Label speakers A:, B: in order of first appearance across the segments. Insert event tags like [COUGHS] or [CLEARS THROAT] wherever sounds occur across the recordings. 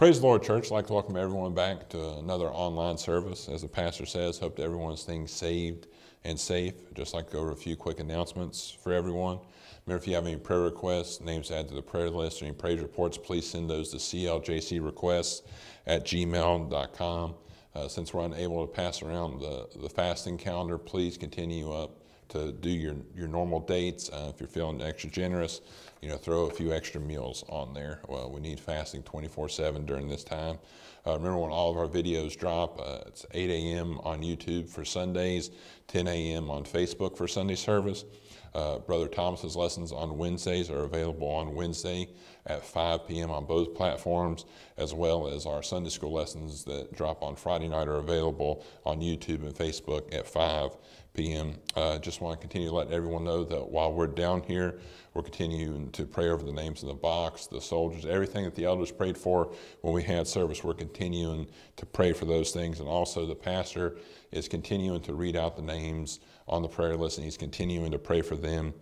A: Praise the Lord, church. I'd like to welcome everyone back to another online service. As the pastor says, hope that everyone's staying saved and safe. Just like to go over a few quick announcements for everyone. Remember, if you have any prayer requests, names added to the prayer list, or any praise reports, please send those to cljcrequests at gmail.com. Uh, since we're unable to pass around the, the fasting calendar, please continue up to do your, your normal dates. Uh, if you're feeling extra generous, you know, throw a few extra meals on there. Well, we need fasting 24-7 during this time. Uh, remember when all of our videos drop, uh, it's 8 a.m. on YouTube for Sundays, 10 a.m. on Facebook for Sunday service. Uh, Brother Thomas's lessons on Wednesdays are available on Wednesday at 5 p.m. on both platforms, as well as our Sunday school lessons that drop on Friday night are available on YouTube and Facebook at 5 p.m. Uh, just want to continue to let everyone know that while we're down here, we're continuing to pray over the names in the box, the soldiers, everything that the elders prayed for when we had service. We're continuing to pray for those things. And also, the pastor is continuing to read out the names on the prayer list, and he's continuing to pray for them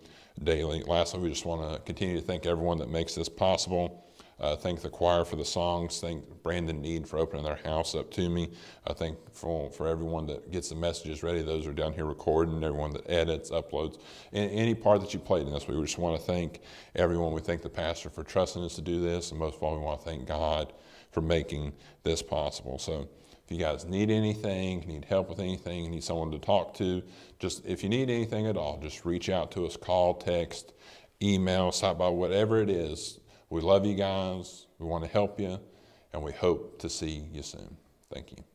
A: daily. Lastly, we just want to continue to thank everyone that makes this possible. Uh, thank the choir for the songs. Thank Brandon Need for opening their house up to me. I thank for, for everyone that gets the messages ready. Those are down here recording, everyone that edits, uploads, any part that you played in this. We just want to thank everyone. We thank the pastor for trusting us to do this. And most of all, we want to thank God for making this possible. So if you guys need anything, need help with anything, need someone to talk to, just if you need anything at all, just reach out to us, call, text, email, stop by, whatever it is we love you guys. We want to help you, and we hope to see you soon. Thank you.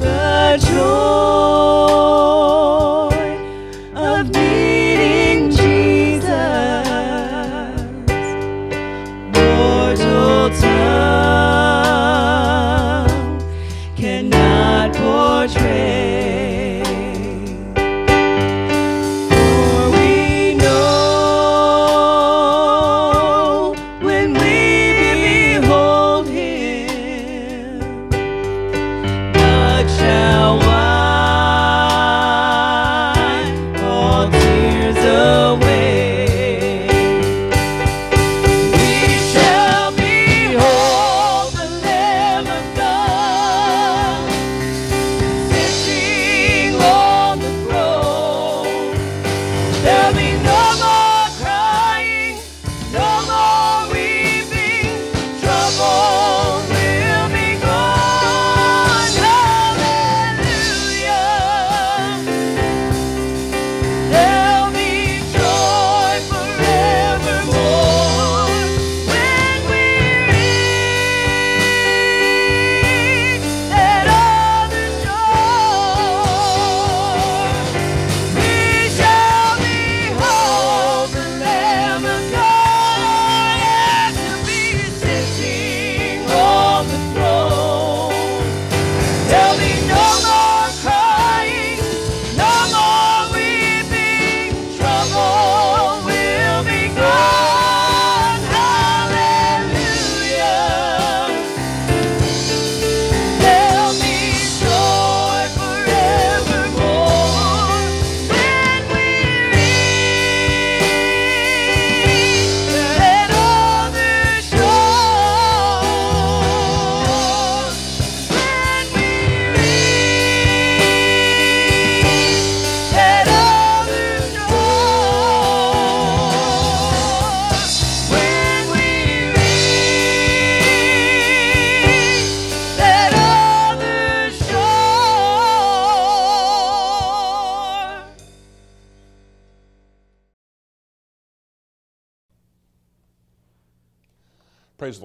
A: the joy.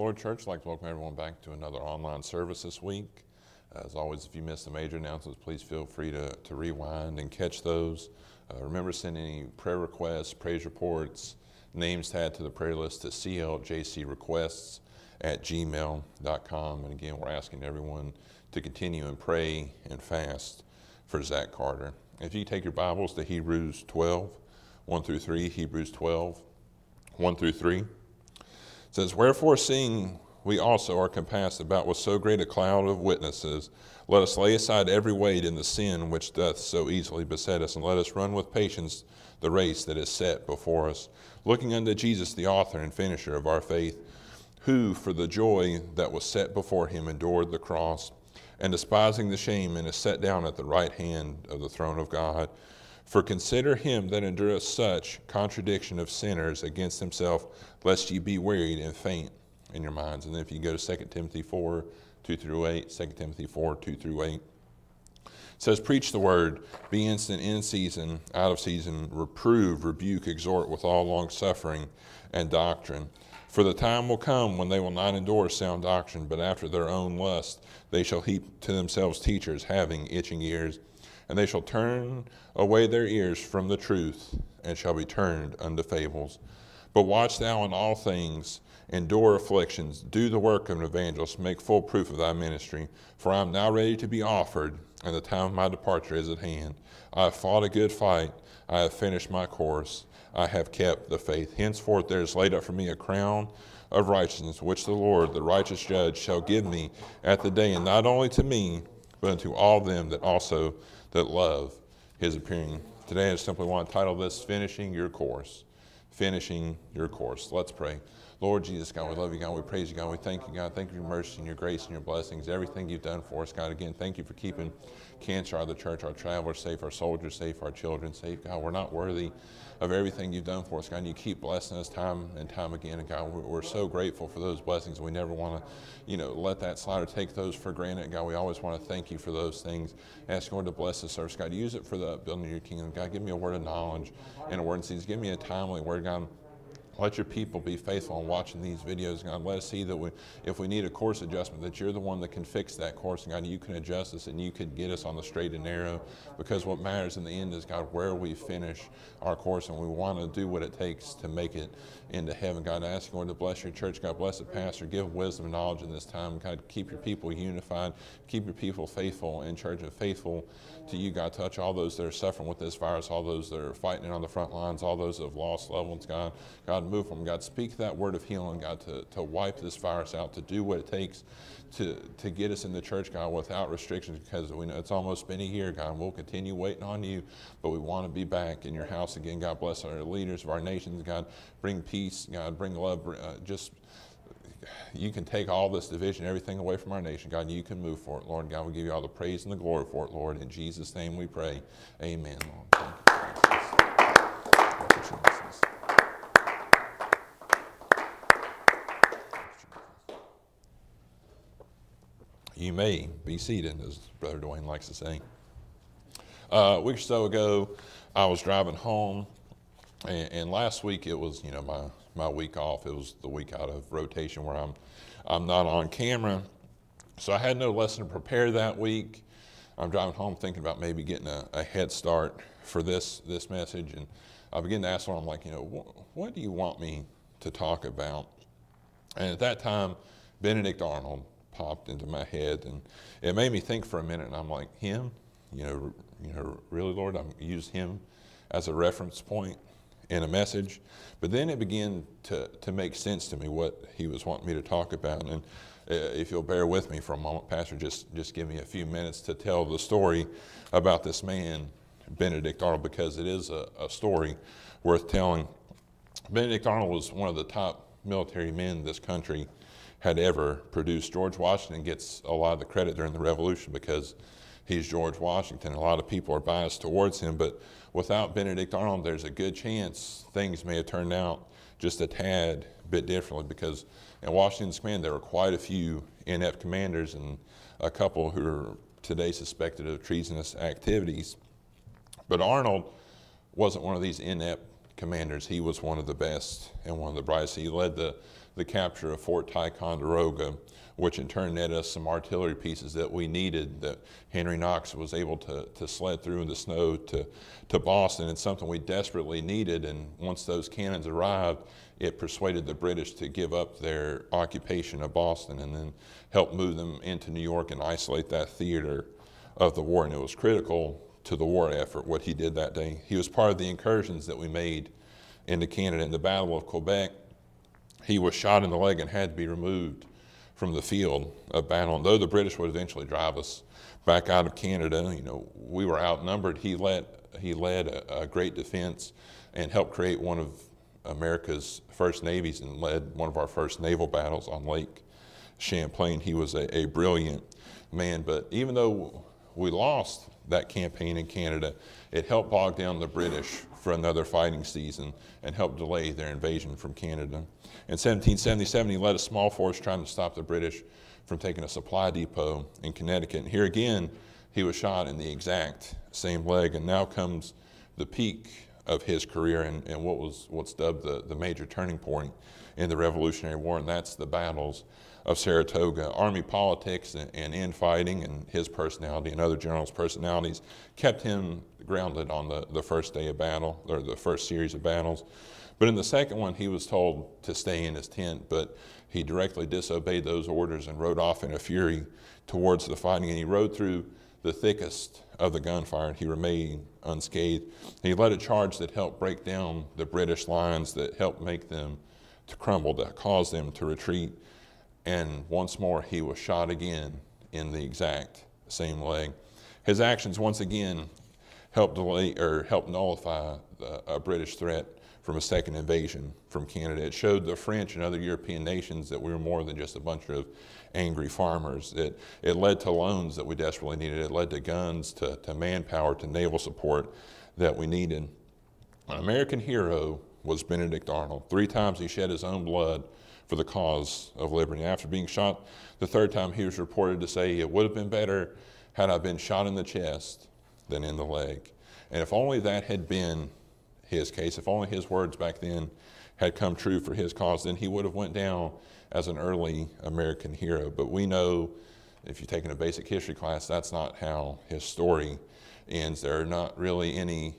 A: Lord, church. I'd like to welcome everyone back to another online service this week. As always, if you missed the major announcements, please feel free to, to rewind and catch those. Uh, remember, send any prayer requests, praise reports, names to add to the prayer list to cljcrequests at gmail.com. And again, we're asking everyone to continue and pray and fast for Zach Carter. If you take your Bibles to Hebrews 12, 1 through 3, Hebrews 12, 1 through 3 says, Wherefore, seeing we also are compassed about with so great a cloud of witnesses, let us lay aside every weight and the sin which doth so easily beset us, and let us run with patience the race that is set before us, looking unto Jesus, the author and finisher of our faith, who, for the joy that was set before him, endured the cross, and despising the shame, and is set down at the right hand of the throne of God. For consider him that endureth such contradiction of sinners against himself, lest ye be wearied and faint in your minds. And then if you go to 2 Timothy 4, 2 through 8, 2 Timothy 4, 2 through 8. It says, Preach the word, be instant in season, out of season, reprove, rebuke, exhort with all long suffering and doctrine. For the time will come when they will not endure sound doctrine, but after their own lust they shall heap to themselves teachers having itching ears and they shall turn away their ears from the truth, and shall be turned unto fables. But watch thou in all things, endure afflictions, do the work of an evangelist, make full proof of thy ministry. For I am now ready to be offered, and the time of my departure is at hand. I have fought a good fight, I have finished my course, I have kept the faith. Henceforth there is laid up for me a crown of righteousness, which the Lord, the righteous judge, shall give me at the day, and not only to me, but unto all them that also that love his appearing. Today, I simply want to title this Finishing Your Course. Finishing Your Course. Let's pray. Lord Jesus, God, we love you, God. We praise you, God. We thank you, God. Thank you for your mercy and your grace and your blessings, everything you've done for us, God. Again, thank you for keeping cancer out of the church, our travelers safe, our soldiers safe, our children safe. God, we're not worthy of everything you've done for us, God. And you keep blessing us time and time again. And God, we're so grateful for those blessings. We never want to, you know, let that slide or take those for granted. God, we always want to thank you for those things. Ask Lord to bless the service. God, use it for the building of your kingdom. God, give me a word of knowledge and a word of seeds. Give me a timely word, God. Let your people be faithful in watching these videos, God. Let us see that we, if we need a course adjustment, that you're the one that can fix that course, God, you can adjust us and you can get us on the straight and narrow. Because what matters in the end is, God, where we finish our course, and we want to do what it takes to make it into heaven. God, I ask you, Lord, to bless your church. God, bless the pastor. Give wisdom and knowledge in this time. God, keep your people unified. Keep your people faithful in church and faithful to you, God. Touch all those that are suffering with this virus, all those that are fighting it on the front lines, all those that have lost loved ones, God. God, move from God. Speak that word of healing, God, to, to wipe this virus out, to do what it takes to, to get us in the church, God, without restrictions, because we know it's almost been a year, God, we'll continue waiting on you, but we want to be back in your house again. God, bless our leaders of our nations, God, bring peace, God, bring love, uh, just you can take all this division, everything away from our nation, God, you can move for it, Lord. God, we give you all the praise and the glory for it, Lord. In Jesus' name we pray. Amen, Lord. You may be seated, as Brother Dwayne likes to say. Uh, a week or so ago, I was driving home, and, and, last week it was, you know, my, my week off. It was the week out of rotation where I'm, I'm not on camera. So I had no lesson to prepare that week. I'm driving home thinking about maybe getting a, a head start for this, this message. And I begin to ask Lord, I'm like, you know, wh- what do you want me to talk about? And at that time, Benedict Arnold, popped into my head, and it made me think for a minute. And I'm like, him, you know, you know, really, Lord, I'm use him as a reference point in a message. But then it began to to make sense to me what he was wanting me to talk about. And uh, if you'll bear with me for a moment, Pastor, just just give me a few minutes to tell the story about this man, Benedict Arnold, because it is a, a story worth telling. Benedict Arnold was one of the top military men this country had ever produced. George Washington gets a lot of the credit during the Revolution because he's George Washington. A lot of people are biased towards him, but without Benedict Arnold, there's a good chance things may have turned out just a tad bit differently because in Washington's command there were quite a few inept commanders and a couple who are today suspected of treasonous activities. But Arnold wasn't one of these inept commanders. He was one of the best and one of the brightest. He led the the capture of Fort Ticonderoga, which in turn netted us some artillery pieces that we needed that Henry Knox was able to, to sled through in the snow to, to Boston. It's something we desperately needed, and once those cannons arrived, it persuaded the British to give up their occupation of Boston and then help move them into New York and isolate that theater of the war. And it was critical to the war effort what he did that day. He was part of the incursions that we made into Canada in the Battle of Quebec. He was shot in the leg and had to be removed from the field of battle. And though the British would eventually drive us back out of Canada, you know, we were outnumbered. He led, he led a, a great defense and helped create one of America's first navies and led one of our first naval battles on Lake Champlain. He was a, a brilliant man, but even though we lost that campaign in Canada, it helped bog down the British for another fighting season and helped delay their invasion from Canada. In 1777, he led a small force trying to stop the British from taking a supply depot in Connecticut. And here again, he was shot in the exact same leg. And now comes the peak of his career and, and what was what's dubbed the, the major turning point in the Revolutionary War, and that's the battles of Saratoga. Army politics and, and infighting and his personality and other generals' personalities kept him grounded on the, the first day of battle, or the first series of battles. But in the second one, he was told to stay in his tent, but he directly disobeyed those orders and rode off in a fury towards the fighting. And he rode through the thickest of the gunfire, and he remained unscathed. He led a charge that helped break down the British lines, that helped make them to crumble, that caused them to retreat. And once more, he was shot again in the exact same leg. His actions once again helped delay or helped nullify the, a British threat from a second invasion from Canada. It showed the French and other European nations that we were more than just a bunch of angry farmers. It, it led to loans that we desperately needed. It led to guns, to, to manpower, to naval support that we needed. An American hero was Benedict Arnold. Three times he shed his own blood for the cause of liberty. After being shot the third time, he was reported to say, It would have been better had I been shot in the chest than in the leg. And if only that had been his case, if only his words back then had come true for his cause, then he would have went down as an early American hero. But we know, if you've taken a basic history class, that's not how his story ends. There are not really any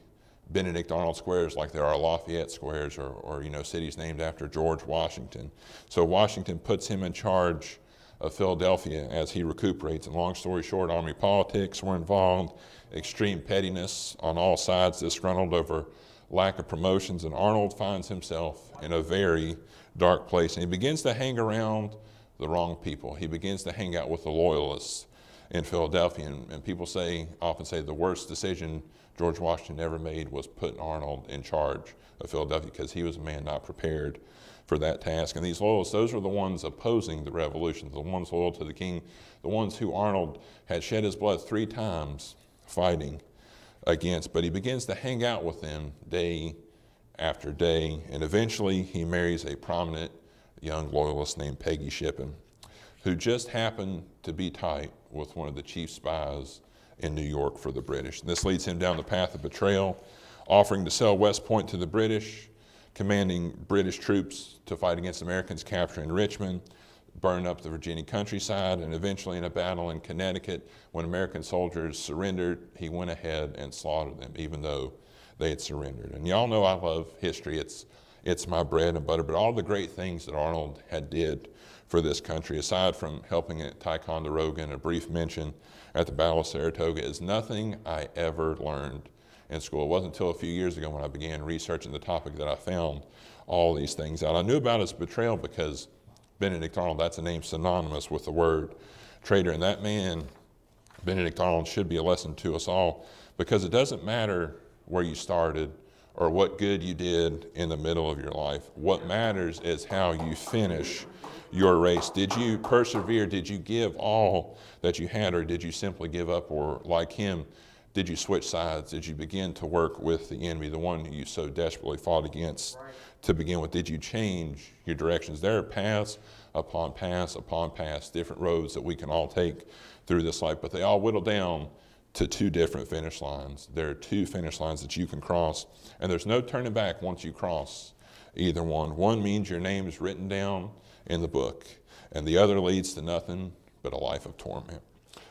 A: Benedict Arnold squares like there are Lafayette squares or, or you know cities named after George Washington. So Washington puts him in charge of Philadelphia as he recuperates. And long story short, Army politics were involved, extreme pettiness on all sides, disgruntled over lack of promotions, and Arnold finds himself in a very dark place. And he begins to hang around the wrong people. He begins to hang out with the loyalists in Philadelphia. And, and people say, often say, the worst decision George Washington ever made was putting Arnold in charge of Philadelphia because he was a man not prepared for that task. And these loyalists, those were the ones opposing the revolution, the ones loyal to the king, the ones who Arnold had shed his blood three times fighting against, but he begins to hang out with them day after day, and eventually he marries a prominent young loyalist named Peggy Shippen, who just happened to be tight with one of the chief spies in New York for the British. And this leads him down the path of betrayal, offering to sell West Point to the British, commanding British troops to fight against Americans capturing Richmond, burn up the Virginia countryside, and eventually in a battle in Connecticut, when American soldiers surrendered, he went ahead and slaughtered them, even though they had surrendered. And y'all know I love history. It's, it's my bread and butter, but all the great things that Arnold had did for this country, aside from helping at Ticonderoga and a brief mention at the Battle of Saratoga, is nothing I ever learned in school. It wasn't until a few years ago when I began researching the topic that I found all these things out. I knew about his betrayal because Benedict Arnold, that's a name synonymous with the word traitor. And that man, Benedict Arnold, should be a lesson to us all because it doesn't matter where you started or what good you did in the middle of your life. What matters is how you finish your race. Did you persevere? Did you give all that you had, or did you simply give up? Or, like him, did you switch sides? Did you begin to work with the enemy, the one you so desperately fought against to begin with? Did you change your directions? There are paths upon paths upon paths, different roads that we can all take through this life, but they all whittle down to two different finish lines. There are two finish lines that you can cross, and there's no turning back once you cross either one. One means your name is written down in the book, and the other leads to nothing but a life of torment.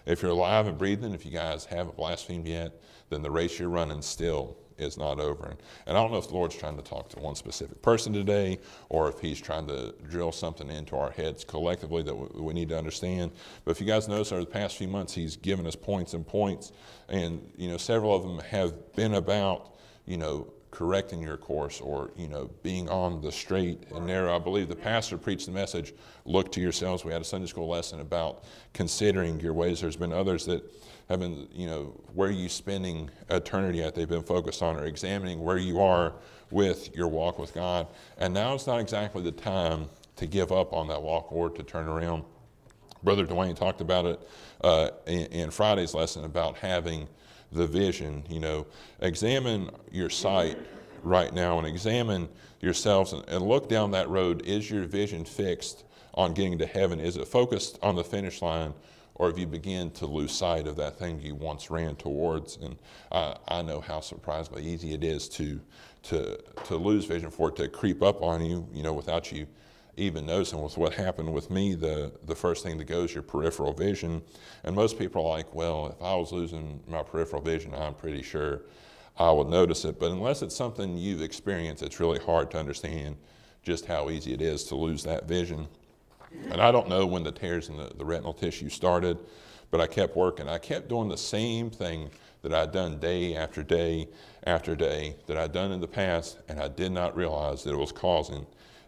A: If you're alive and breathing, if you guys haven't blasphemed yet, then the race you're running still is not over. And I don't know if the Lord's trying to talk to one specific person today or if He's trying to drill something into our heads collectively that we need to understand. But if you guys notice over the past few months, He's given us points and points, and you know several of them have been about you know correcting your course or you know being on the straight and narrow i believe the pastor preached the message look to yourselves we had a sunday school lesson about considering your ways there's been others that have been you know where are you spending eternity at they've been focused on or examining where you are with your walk with god and now it's not exactly the time to give up on that walk or to turn around brother dwayne talked about it uh, in, in friday's lesson about having the vision. You know, examine your sight right now and examine yourselves and, and look down that road. Is your vision fixed on getting to heaven? Is it focused on the finish line? Or if you begin to lose sight of that thing you once ran towards? And I, I know how surprisingly easy it is to, to, to lose vision, for it to creep up on you, you know, without you even noticing with what happened with me, the, the first thing that goes your peripheral vision. And most people are like, well, if I was losing my peripheral vision, I'm pretty sure I would notice it. But unless it's something you've experienced, it's really hard to understand just how easy it is to lose that vision. And I don't know when the tears in the, the retinal tissue started, but I kept working. I kept doing the same thing that I'd done day after day after day that I'd done in the past, and I did not realize that it was causing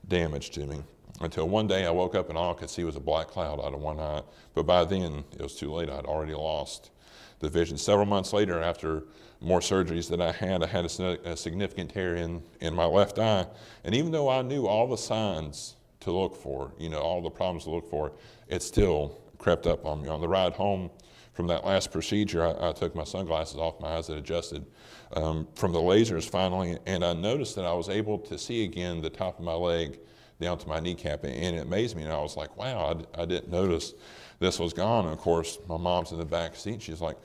A: damage to me until one day I woke up and all I could see was a black cloud out of one eye. But by then, it was too late. I'd already lost the vision. Several months later, after more surgeries that I had, I had a, a significant tear in, in my left eye. And even though I knew all the signs to look for, you know, all the problems to look for, it still crept up on me. On the ride home from that last procedure, I, I took my sunglasses off my eyes that adjusted um, from the lasers finally, and I noticed that I was able to see again the top of my leg down to my kneecap, and it amazed me. And I was like, wow, I, I didn't notice this was gone. And of course, my mom's in the back seat. She's like,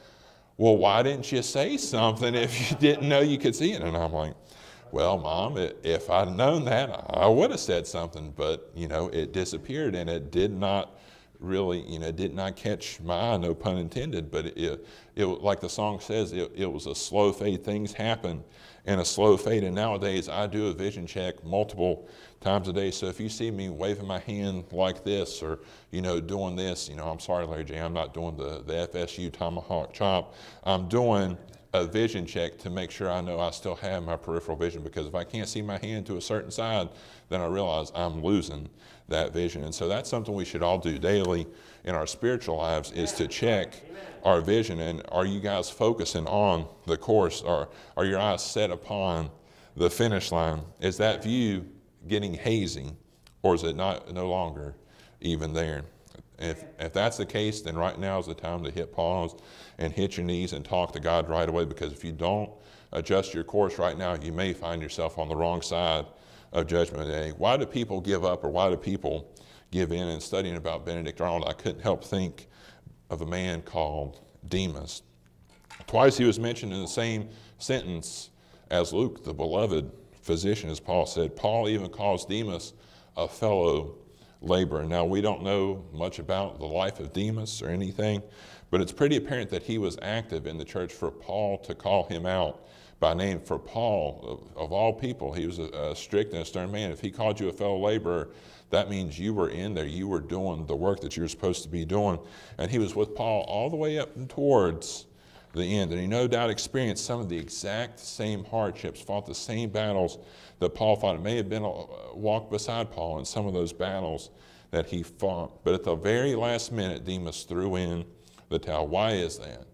A: well, why didn't you say something if you didn't know you could see it? And I'm like, well, mom, if I'd known that, I would have said something. But, you know, it disappeared and it did not really, you know, did not catch my eye, no pun intended. But it, it like the song says, it, it was a slow fade. Things happen in a slow fade. And nowadays, I do a vision check multiple times a day. So if you see me waving my hand like this or, you know, doing this, you know, I'm sorry, Larry J, I'm not doing the, the FSU tomahawk chop. I'm doing a vision check to make sure I know I still have my peripheral vision because if I can't see my hand to a certain side, then I realize I'm losing that vision. And so that's something we should all do daily in our spiritual lives is to check our vision. And are you guys focusing on the course? Or are your eyes set upon the finish line? Is that view getting hazy or is it not no longer even there? If, if that's the case, then right now is the time to hit pause and hit your knees and talk to God right away because if you don't adjust your course right now, you may find yourself on the wrong side of Judgment Day. Why do people give up or why do people give in? And studying about Benedict Arnold, I couldn't help think of a man called Demas. Twice he was mentioned in the same sentence as Luke, the beloved physician, as Paul said. Paul even calls Demas a fellow laborer. Now, we don't know much about the life of Demas or anything, but it's pretty apparent that he was active in the church for Paul to call him out by name. For Paul, of, of all people, he was a, a, strict and a stern man. If he called you a fellow laborer, that means you were in there, you were doing the work that you were supposed to be doing. And he was with Paul all the way up towards the end. And he no doubt experienced some of the exact same hardships, fought the same battles that Paul fought. It may have been a walk beside Paul in some of those battles that he fought. But at the very last minute, Demas threw in the towel. Why is that?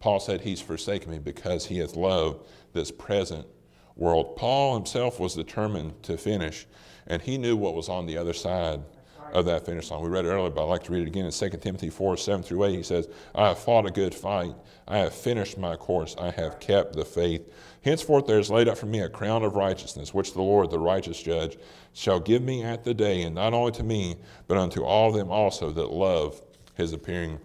A: Paul said, He's forsaken me because he hath loved this present world. Paul himself was determined to finish, and he knew what was on the other side of that finish line. We read it earlier, but I'd like to read it again in 2 Timothy 4 7 through 8. He says, I have fought a good fight. I have finished my course. I have kept the faith. Henceforth there is laid up for me a crown of righteousness, which the Lord, the righteous judge, shall give me at the day, and not only to me, but unto all them also that love his appearing.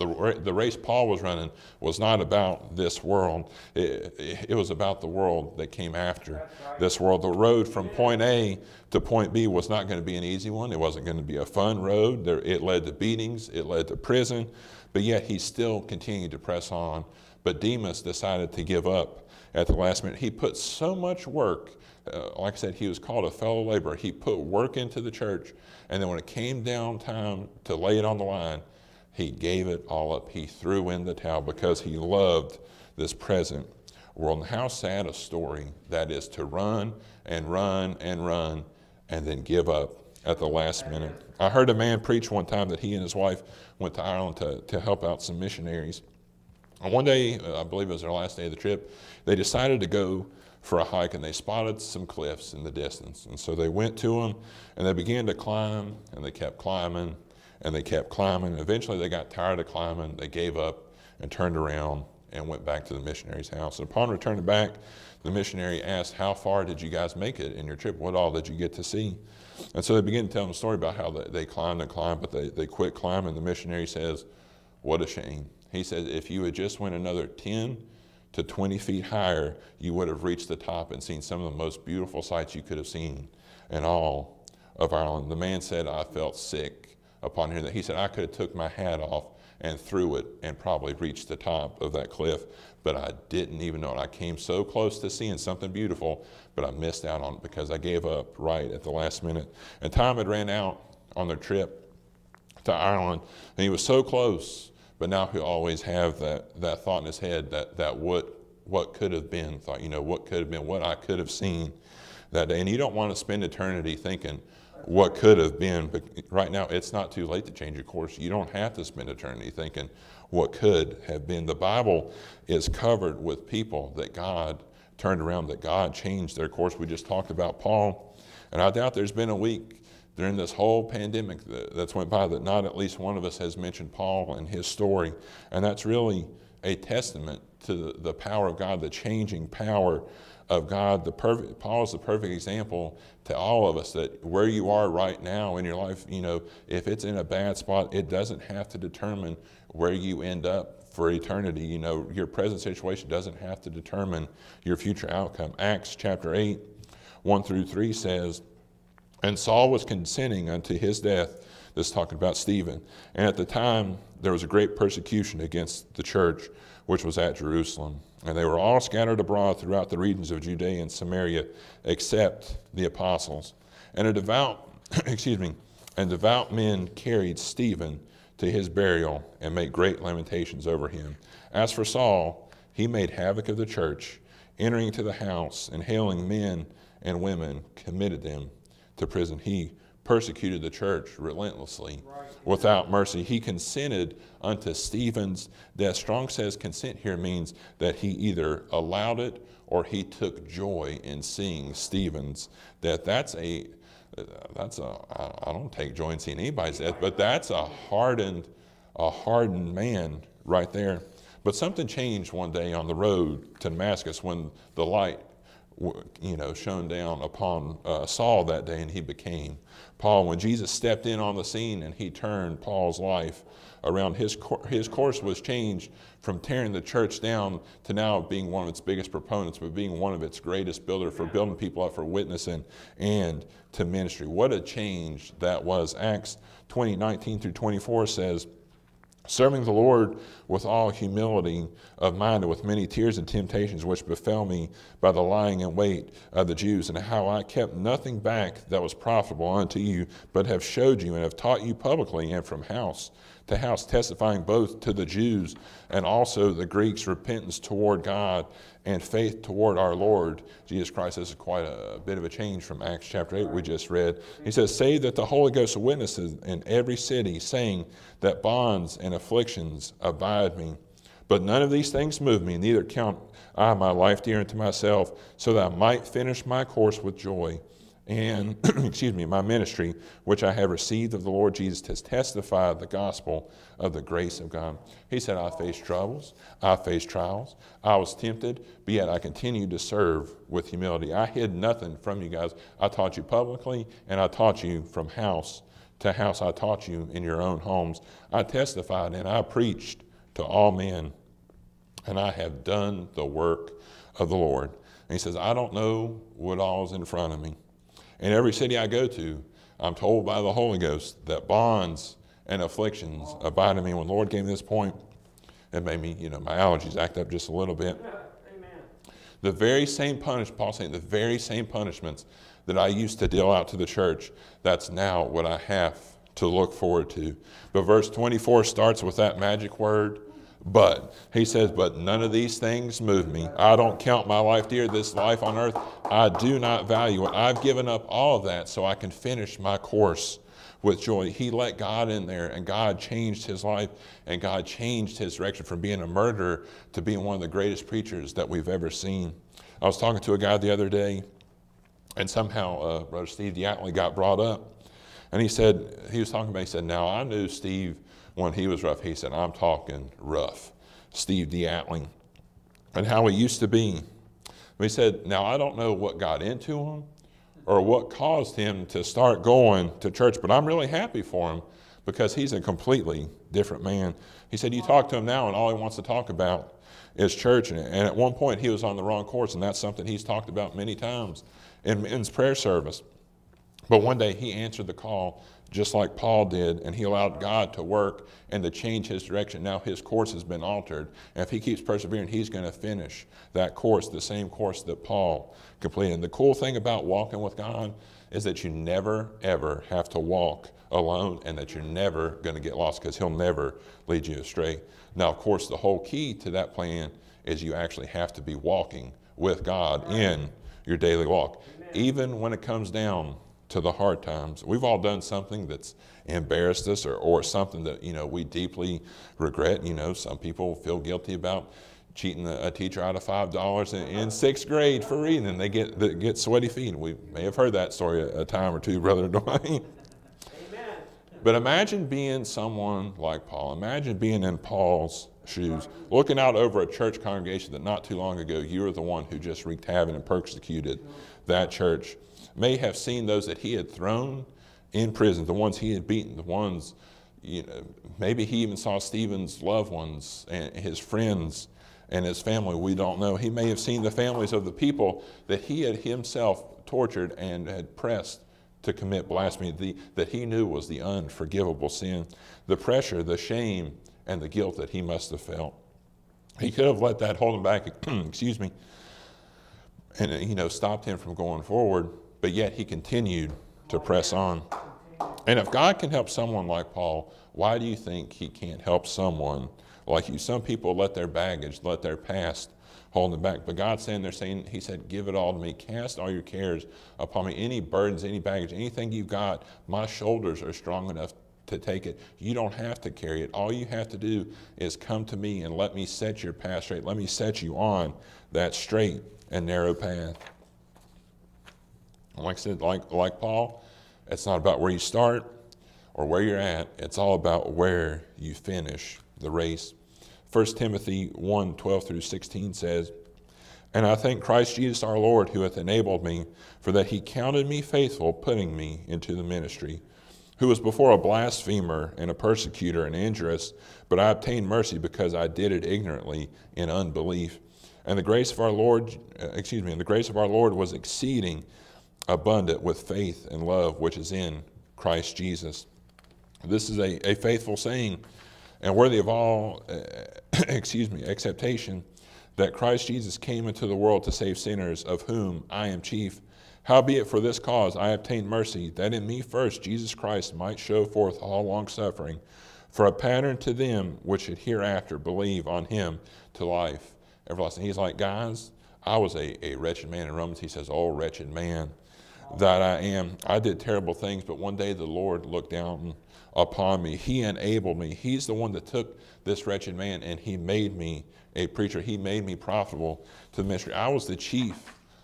A: The, the race Paul was running was not about this world. It, it, was about the world that came after this world. The road from point A to point B was not going to be an easy one. It wasn't going to be a fun road. There, it led to beatings, it led to prison, but yet he still continued to press on. But Demas decided to give up at the last minute. He put so much work. Uh, like I said, he was called a fellow laborer. He put work into the church, and then when it came down time to lay it on the line, he gave it all up. He threw in the towel because he loved this present world. And how sad a story that is to run and run and run and then give up at the last minute. I heard a man preach one time that he and his wife went to Ireland to, to help out some missionaries. And one day, uh, I believe it was their last day of the trip, they decided to go for a hike and they spotted some cliffs in the distance. And so they went to them and they began to climb and they kept climbing and they kept climbing. Eventually, they got tired of climbing. They gave up and turned around and went back to the missionary's house. And upon returning back, the missionary asked, How far did you guys make it in your trip? What all did you get to see? And so they began to tell him a story about how they, they climbed and climbed, but they, they quit climbing. The missionary says, What a shame. He says, If you had just went another 10 to 20 feet higher, you would have reached the top and seen some of the most beautiful sights you could have seen in all of Ireland. The man said, I felt sick upon hearing that. He said, I could have took my hat off and threw it and probably reached the top of that cliff, but I didn't even know it. I came so close to seeing something beautiful, but I missed out on it because I gave up right at the last minute. And time had ran out on their trip to Ireland, and he was so close, but now he'll always have that, that thought in his head that, that what, what could have been, thought, you know, what could have been, what I could have seen that day. And you don't want to spend eternity thinking, what could have been, but right now it's not too late to change your course. You don't have to spend eternity thinking what could have been. The Bible is covered with people that God turned around, that God changed their course. We just talked about Paul, and I doubt there's been a week during this whole pandemic that's went by that not at least one of us has mentioned Paul and his story, and that's really a testament to the power of God, the changing power of God. The perfect, Paul is the perfect example to all of us that where you are right now in your life, you know, if it's in a bad spot, it doesn't have to determine where you end up for eternity. You know, your present situation doesn't have to determine your future outcome. Acts chapter 8, 1 through 3 says, And Saul was consenting unto his death. This is talking about Stephen. And at the time, there was a great persecution against the church, which was at Jerusalem. And they were all scattered abroad throughout the regions of Judea and Samaria, except the apostles. And a devout, [COUGHS] excuse me, and devout men carried Stephen to his burial and made great lamentations over him. As for Saul, he made havoc of the church, entering into the house and hailing men and women, committed them to prison. He persecuted the church relentlessly without mercy. He consented unto Stephen's death. Strong says consent here means that he either allowed it or he took joy in seeing Stephen's death. That's a that's a I don't take joy in seeing anybody's death, but that's a hardened a hardened man right there. But something changed one day on the road to Damascus when the light you know, shone down upon uh, Saul that day, and he became Paul. When Jesus stepped in on the scene and he turned Paul's life around, his, his course was changed from tearing the church down to now being one of its biggest proponents, but being one of its greatest builders for building people up for witnessing and to ministry. What a change that was. Acts 20, 19 through 24 says, serving the Lord with all humility of mind and with many tears and temptations which befell me by the lying in wait of the Jews, and how I kept nothing back that was profitable unto you, but have showed you and have taught you publicly and from house to house, testifying both to the Jews and also the Greeks repentance toward God and faith toward our Lord Jesus Christ. This is quite a, bit of a change from Acts chapter 8 we just read. He says, Say that the Holy Ghost witnesses in every city, saying that bonds and afflictions abide me. But none of these things move me, neither count I my life dear unto myself, so that I might finish my course with joy and, [CLEARS THROAT] excuse me, my ministry, which I have received of the Lord Jesus, has testified the gospel of the grace of God. He said, I faced troubles, I faced trials, I was tempted, but yet I continued to serve with humility. I hid nothing from you guys. I taught you publicly, and I taught you from house to house I taught you in your own homes. I testified and I preached to all men, and I have done the work of the Lord. And he says, I don't know what all is in front of me. In every city I go to, I'm told by the Holy Ghost that bonds and afflictions abide in me. When the Lord gave me this point, it made me, you know, my allergies act up just a little bit. Amen. The very same punishment, Paul saying, the very same punishments that I used to deal out to the church, that's now what I have to look forward to. But verse 24 starts with that magic word, but. He says, But none of these things move me. I don't count my life dear, this life on earth. I do not value it. I've given up all of that so I can finish my course with joy. He let God in there, and God changed his life, and God changed his direction from being a murderer to being one of the greatest preachers that we've ever seen. I was talking to a guy the other day, and somehow uh, Brother Steve Diatley got brought up. And he said, he was talking about, he said, Now I knew Steve when he was rough. He said, I'm talking rough. Steve Diatley, and how he used to be. He said, Now I don't know what got into him or what caused him to start going to church, but I'm really happy for him because he's a completely different man. He said, You talk to him now, and all he wants to talk about is church. And at one point, he was on the wrong course, and that's something he's talked about many times in men's prayer service. But one day, he answered the call just like Paul did, and he allowed God to work and to change his direction. Now his course has been altered. And if he keeps persevering, he's going to finish that course, the same course that Paul completed. And the cool thing about walking with God is that you never, ever have to walk alone and that you're never going to get lost because he'll never lead you astray. Now, of course, the whole key to that plan is you actually have to be walking with God in your daily walk. Even when it comes down to the hard times. We've all done something that's embarrassed us or, or something that, you know, we deeply regret. You know, some people feel guilty about cheating a, teacher out of $5 in, in, sixth grade for reading and they get, they get sweaty feet. We may have heard that story a, a time or two, [LAUGHS] Brother Dwayne. But imagine being someone like Paul. Imagine being in Paul's shoes, looking out over a church congregation that not too long ago you were the one who just wreaked havoc and persecuted that church may have seen those that he had thrown in prison, the ones he had beaten, the ones, you know, maybe he even saw Stephen's loved ones and his friends and his family. We don't know. He may have seen the families of the people that he had himself tortured and had pressed to commit blasphemy the, that he knew was the unforgivable sin, the pressure, the shame, and the guilt that he must have felt. He could have let that hold him back, [CLEARS THROAT] excuse me, and you know stopped him from going forward but yet he continued to press on. And if God can help someone like Paul, why do you think he can't help someone like you? Some people let their baggage, let their past hold them back. But God's saying there, saying, He said, Give it all to me. Cast all your cares upon me. Any burdens, any baggage, anything you've got, my shoulders are strong enough to take it. You don't have to carry it. All you have to do is come to me and let me set your path straight. Let me set you on that straight and narrow path. Like I said, like, like Paul, it's not about where you start or where you're at, it's all about where you finish the race. 1 Timothy 1 12 through 16 says, And I thank Christ Jesus our Lord, who hath enabled me, for that he counted me faithful, putting me into the ministry, who was before a blasphemer and a persecutor and injurious, but I obtained mercy because I did it ignorantly in unbelief. And the grace of our Lord, uh, excuse me, and the grace of our Lord was exceeding abundant with faith and love which is in Christ Jesus. This is a, a faithful saying and worthy of all, uh, [COUGHS] excuse me, acceptation that Christ Jesus came into the world to save sinners, of whom I am chief. Howbeit for this cause I obtained mercy, that in me first Jesus Christ might show forth all longsuffering, for a pattern to them which should hereafter believe on him to life everlasting. He's like, guys, I was a, a wretched man. In Romans, he says, Oh, wretched man that I am. I did terrible things, but one day the Lord looked down upon me. He enabled me. He's the one that took this wretched man and he made me a preacher. He made me profitable to the ministry. I was the chief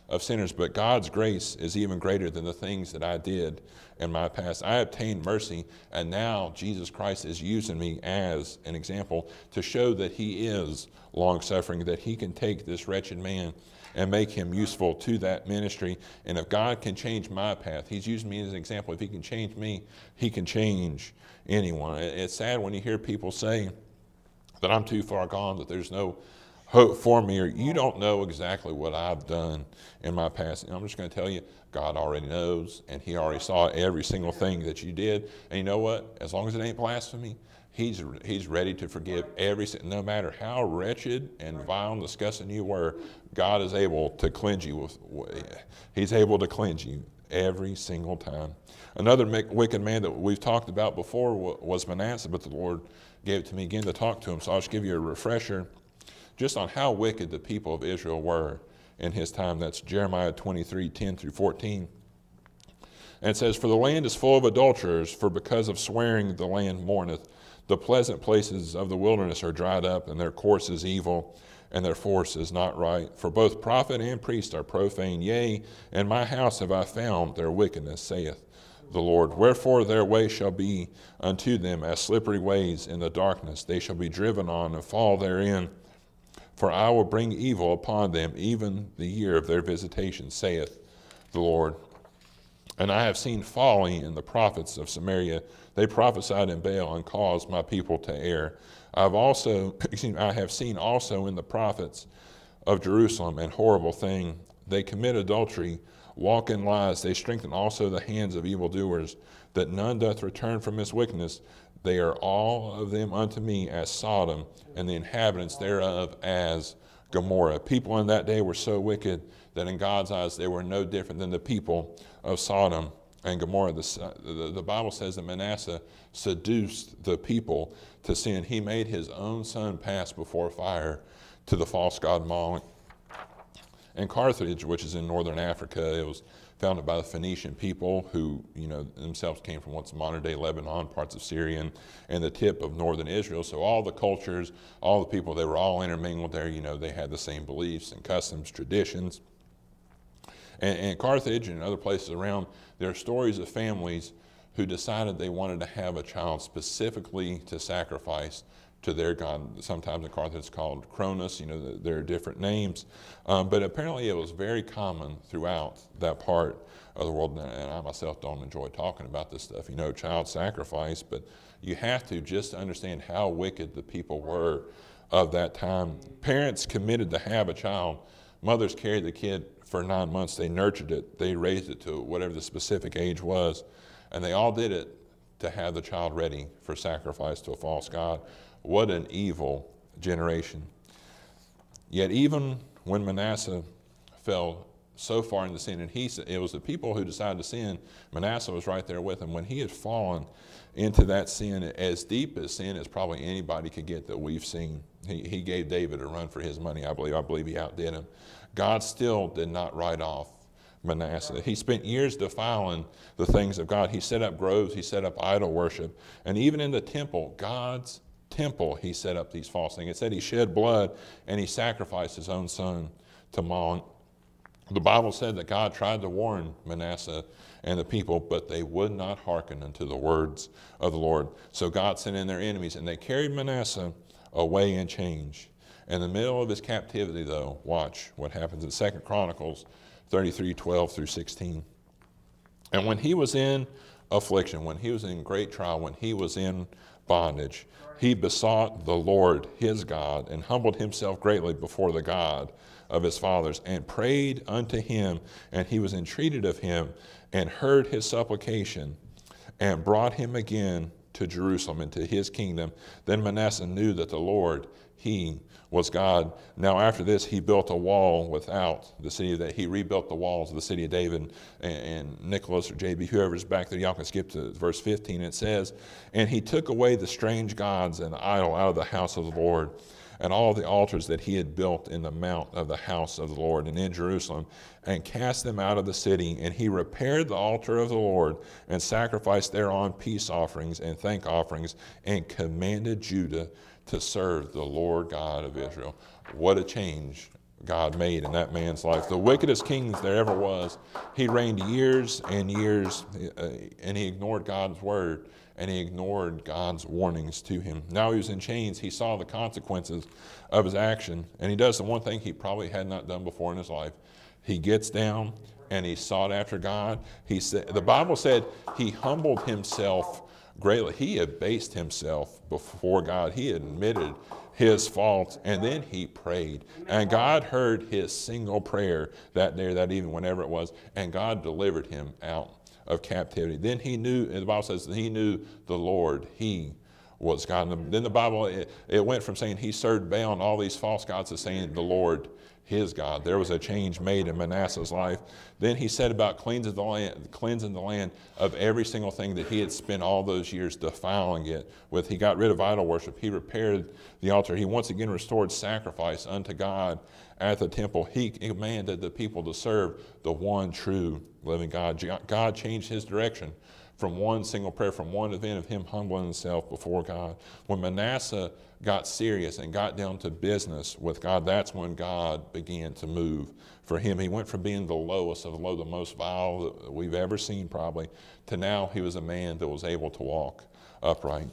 A: of sinners, but God's grace is even greater than the things that I did in my past. I obtained mercy, and now Jesus Christ is using me as an example to show that He is long suffering, that He can take this wretched man and make him useful to that ministry. And if God can change my path, He's using me as an example. If He can change me, He can change anyone. It's sad when you hear people say that I'm too far gone, that there's no hope for me, or you don't know exactly what I've done in my past. And I'm just going to tell you, God already knows, and He already saw every single thing that you did. And you know what? As long as it ain't blasphemy, He's, he's ready to forgive every sin, no matter how wretched and vile and disgusting you were. God is able to cleanse you. With, he's able to cleanse you every single time. Another wicked man that we've talked about before was Manasseh, but the Lord gave it to me again to talk to him. So I'll just give you a refresher just on how wicked the people of Israel were in his time. That's Jeremiah 23 10 through 14. And it says, For the land is full of adulterers, for because of swearing the land mourneth. The pleasant places of the wilderness are dried up, and their course is evil, and their force is not right. For both prophet and priest are profane. Yea, in my house have I found their wickedness, saith the Lord. Wherefore their way shall be unto them as slippery ways in the darkness. They shall be driven on and fall therein. For I will bring evil upon them, even the year of their visitation, saith the Lord. And I have seen folly in the prophets of Samaria. They prophesied in Baal and caused my people to err. I've also, [COUGHS] I have seen also in the prophets of Jerusalem an horrible thing. They commit adultery, walk in lies. They strengthen also the hands of evildoers, that none doth return from his wickedness. They are all of them unto me as Sodom, and the inhabitants thereof as Gomorrah. People in that day were so wicked that in God's eyes they were no different than the people of Sodom and Gomorrah. The, uh, the, the, Bible says that Manasseh seduced the people to sin. He made his own son pass before fire to the false god Moloch. And Carthage, which is in northern Africa, it was founded by the Phoenician people who, you know, themselves came from what's modern day Lebanon, parts of Syria, and, and the tip of northern Israel. So all the cultures, all the people, they were all intermingled there. You know, they had the same beliefs and customs, traditions. And, and Carthage and other places around, there are stories of families who decided they wanted to have a child specifically to sacrifice to their god. Sometimes in Carthage it's called Cronus, you know, there are different names. Um, but apparently it was very common throughout that part of the world. And I myself don't enjoy talking about this stuff, you know, child sacrifice, but you have to just understand how wicked the people were of that time. Parents committed to have a child, mothers carried the kid for nine months. They nurtured it, they raised it to whatever the specific age was, and they all did it to have the child ready for sacrifice to a false God. What an evil generation. Yet, even when Manasseh fell so far into sin, and he it was the people who decided to sin, Manasseh was right there with him. When he had fallen into that sin, as deep as sin as probably anybody could get that we've seen, he, he gave David a run for his money, I believe. I believe he outdid him. God still did not write off Manasseh. He spent years defiling the things of God. He set up groves, he set up idol worship. And even in the temple, God's temple, he set up these false things. It said he shed blood and he sacrificed his own son to Moloch. The Bible said that God tried to warn Manasseh and the people, but they would not hearken unto the words of the Lord. So God sent in their enemies, and they carried Manasseh away in change. In the middle of his captivity, though, watch what happens in 2 Chronicles 33 12 through 16. And when he was in affliction, when he was in great trial, when he was in bondage, he besought the Lord his God and humbled himself greatly before the God of his fathers and prayed unto him, and he was entreated of him and heard his supplication and brought him again to Jerusalem into his kingdom. Then Manasseh knew that the Lord, he was God. Now, after this, he built a wall without the city that he rebuilt the walls of the city of David. And, and Nicholas or JB, whoever's back there, y'all can skip to verse 15. It says, And he took away the strange gods and the idol out of the house of the Lord and all the altars that he had built in the mount of the house of the Lord and in Jerusalem, and cast them out of the city. And he repaired the altar of the Lord and sacrificed thereon peace offerings and thank offerings, and commanded Judah to serve the Lord God of Israel. What a change God made in that man's life. The wickedest king there ever was. He reigned years and years, uh, and he ignored God's word, and he ignored God's warnings to him. Now he was in chains. He saw the consequences of his action, and he does the one thing he probably had not done before in his life. He gets down and he sought after God. He said, the Bible said he humbled himself greatly. He abased himself before God. He admitted his faults, and then he prayed. And God heard his single prayer that day, that evening, whenever it was, and God delivered him out of captivity. Then he knew, the Bible says, he knew the Lord, he was God. And then the Bible, it, it went from saying he served Baal and all these false gods to saying the Lord his God. There was a change made in Manasseh's life. Then he said about cleansing the land, cleansing the land of every single thing that he had spent all those years defiling it with. He got rid of idol worship. He repaired the altar. He once again restored sacrifice unto God at the temple. He commanded the people to serve the one true living God. God changed his direction from one single prayer, from one event of him humbling himself before God. When Manasseh got serious and got down to business with God, that's when God began to move for him. He went from being the lowest of the low, the most vile that we've ever seen, probably, to now he was a man that was able to walk upright.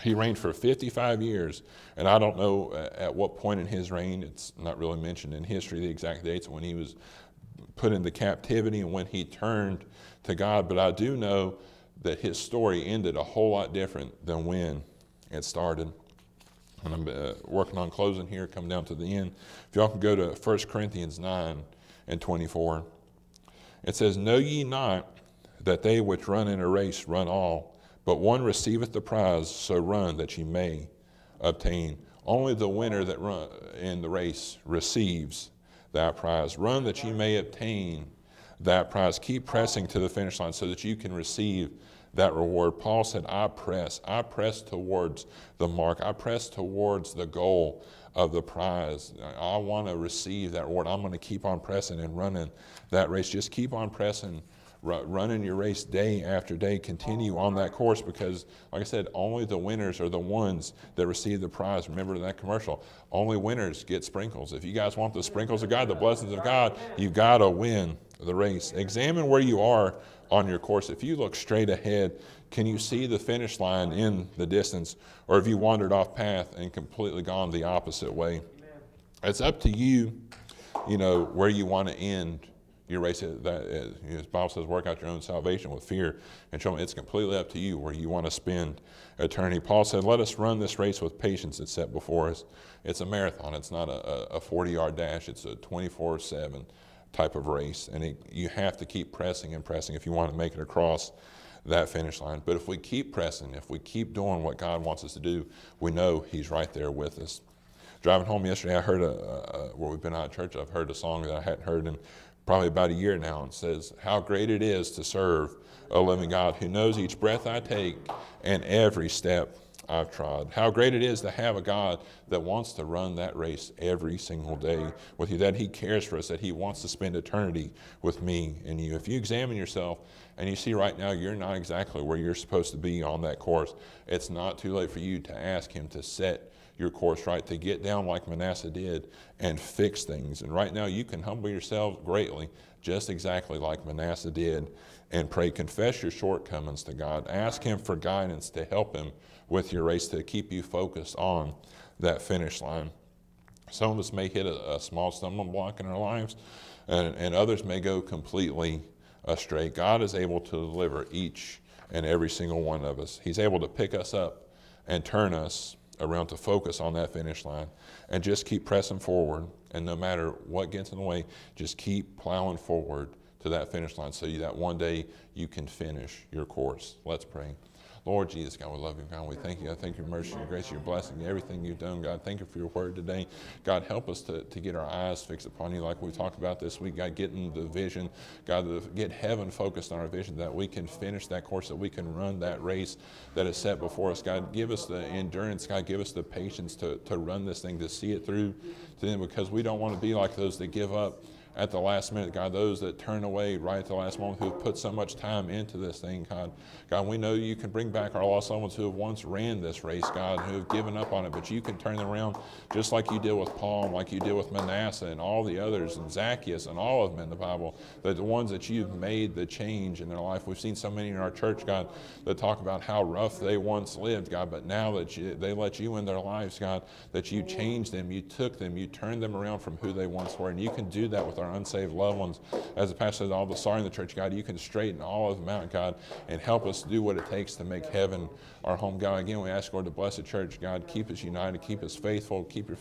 A: He reigned for 55 years, and I don't know at what point in his reign, it's not really mentioned in history, the exact dates when he was put into captivity and when he turned to God, but I do know that his story ended a whole lot different than when it started. And I'm uh, working on closing here, coming down to the end. If y'all can go to 1 Corinthians 9 and 24, it says, Know ye not that they which run in a race run all, but one receiveth the prize, so run that ye may obtain. Only the winner that run in the race receives that prize. Run that ye may obtain that prize. Keep pressing to the finish line so that you can receive that reward. Paul said, I press. I press towards the mark. I press towards the goal of the prize. I want to receive that reward. I'm going to keep on pressing and running that race. Just keep on pressing running your race day after day. Continue on that course because, like I said, only the winners are the ones that receive the prize. Remember that commercial. Only winners get sprinkles. If you guys want the sprinkles of God, the blessings of God, you've got to win the race. Examine where you are on your course. If you look straight ahead, can you see the finish line in the distance? Or have you wandered off path and completely gone the opposite way? It's up to you, you know, where you want to end your race. That, uh, as Bible says, work out your own salvation with fear and show me It's completely up to you where you want to spend eternity. Paul said, let us run this race with patience that's set before us. It's a marathon. It's not a, a 40 yard dash. It's a 24 7 type of race. And it, you have to keep pressing and pressing if you want to make it across that finish line. But if we keep pressing, if we keep doing what God wants us to do, we know He's right there with us. Driving home yesterday, I heard a, a where we've been out of church. I've heard a song that I hadn't heard in probably about a year now, and says, "How great it is to serve a living God who knows each breath I take and every step I've trod. How great it is to have a God that wants to run that race every single day with you, that He cares for us, that He wants to spend eternity with me and you. If you examine yourself and you see right now you're not exactly where you're supposed to be on that course, it's not too late for you to ask Him to set your course right, to get down like Manasseh did and fix things. And right now you can humble yourself greatly, just exactly like Manasseh did, and pray. Confess your shortcomings to God. Ask Him for guidance to help Him with your race to keep you focused on that finish line. Some of us may hit a, a small stumbling block in our lives, and, and others may go completely astray. God is able to deliver each and every single one of us. He's able to pick us up and turn us around to focus on that finish line and just keep pressing forward. And no matter what gets in the way, just keep plowing forward to that finish line so that one day you can finish your course. Let's pray. Lord Jesus, God, we love you. God, we thank you. I thank you for mercy, your grace, your blessing, everything you've done. God, thank you for your word today. God, help us to, to get our eyes fixed upon you like we talked about this week. God, getting the vision, God, to get heaven focused on our vision that we can finish that course, that we can run that race that is set before us. God, give us the endurance. God, give us the patience to, to run this thing, to see it through to them because we don't want to be like those that give up
B: at the last minute, God, those that turn away right at the last moment who have put so much time into this thing, God. God, we know you can bring back our lost loved ones who have once ran this race, God, who have given up on it, but you can turn them around just like you did with Paul, like you did with Manasseh and all the others, and Zacchaeus and all of them in the Bible, that the ones that you've made the change in their life. We've seen so many in our church, God, that talk about how rough they once lived, God, but now that you, they let you in their lives, God, that you changed them, you took them, you turned them around from who they once were, and you can do that with our unsaved loved ones. As the pastor said, all the sorry in the church, God, you can straighten all of them out, God, and help us do what it takes to make heaven our home. God, again, we ask, Lord, to bless the church. God, keep us united, keep us faithful, keep, your,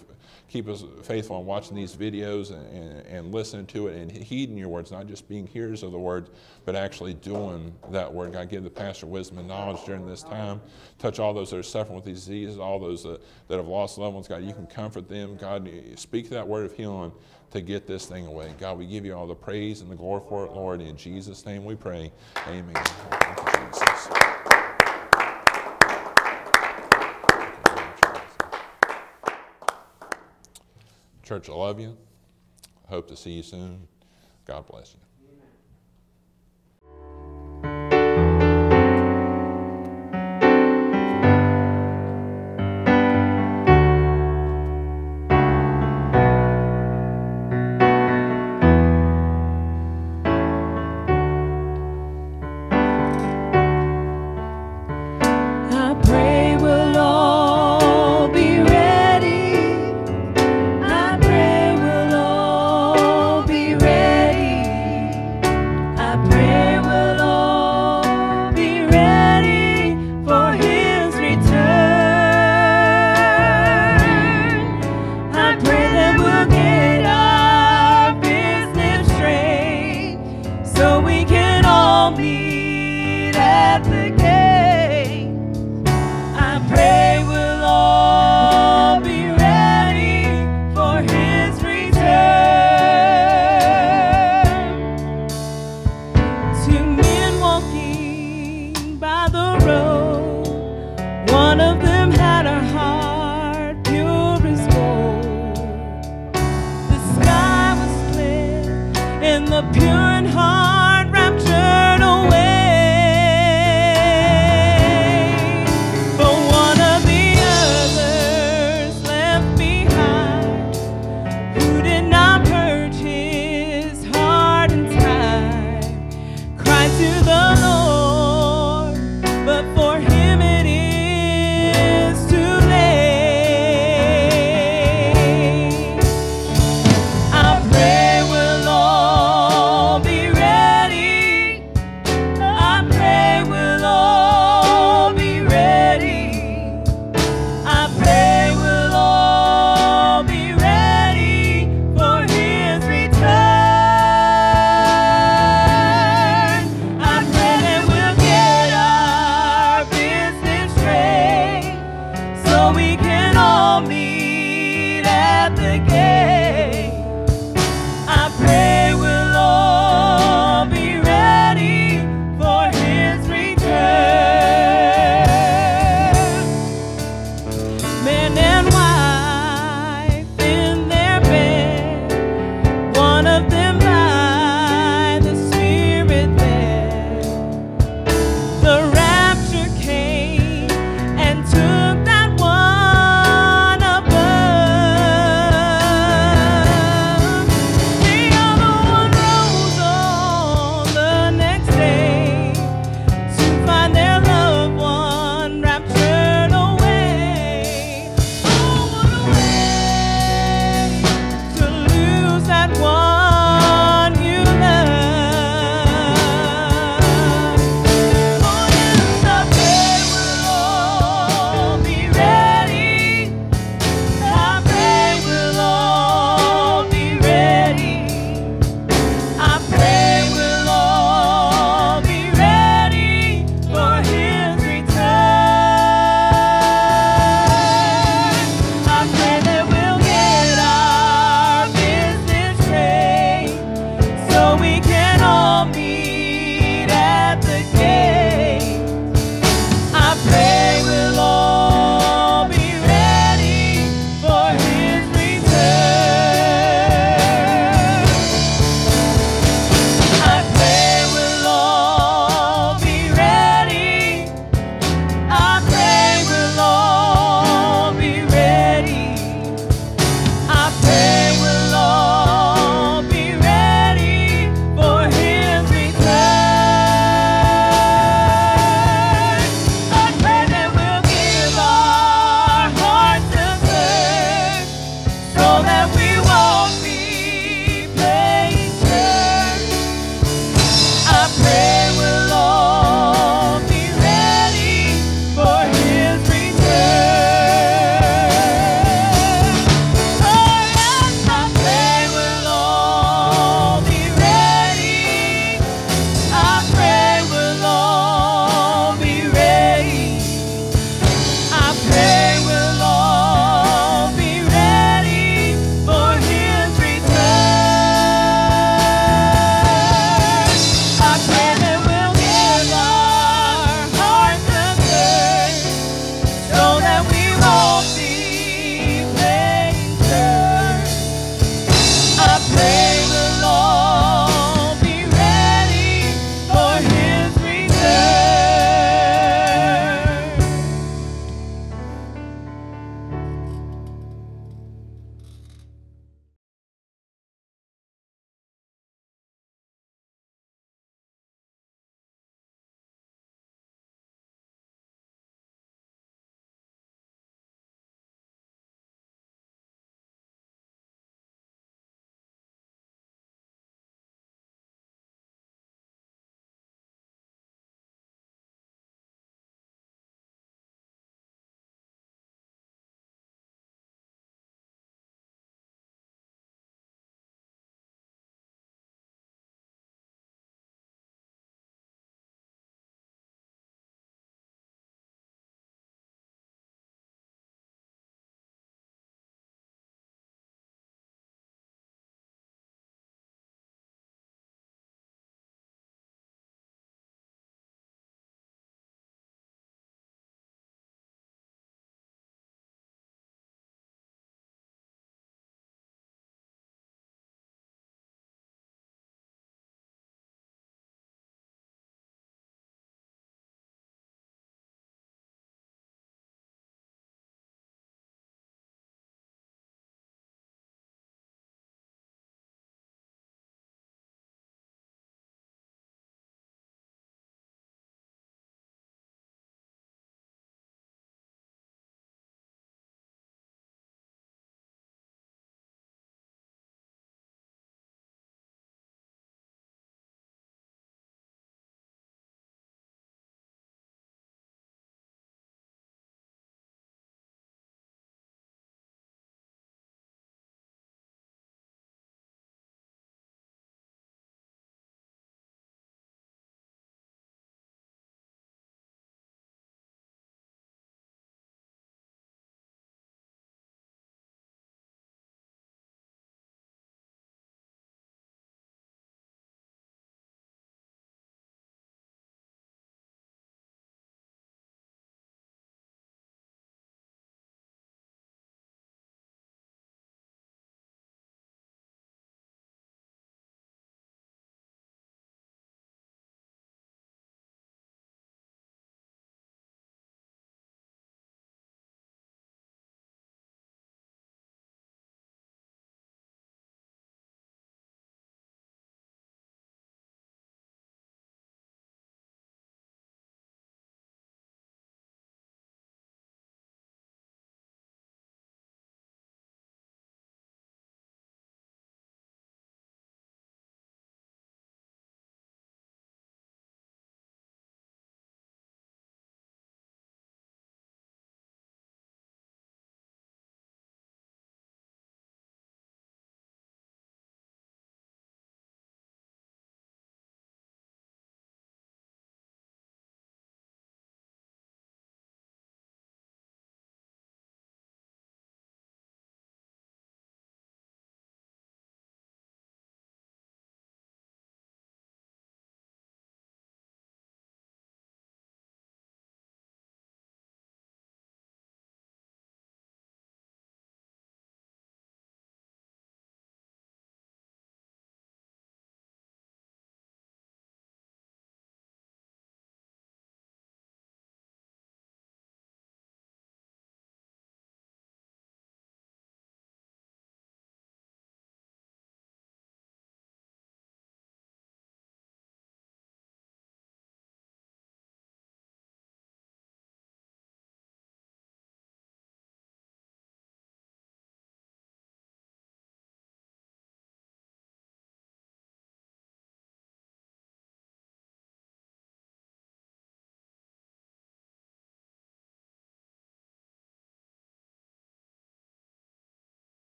B: keep us faithful in watching these videos and, and, and listening to it and heeding your words, not just being hearers of the word, but actually doing that word. God, give the pastor wisdom and knowledge during this time. Touch all those that are suffering with these diseases, all those that, that have lost loved ones. God, you can comfort them. God, speak that word of healing to get this thing away. God, we give you all the praise and the glory for it, Lord. In Jesus' name we pray. Amen. Church, I love you. Hope to see you soon. God bless you.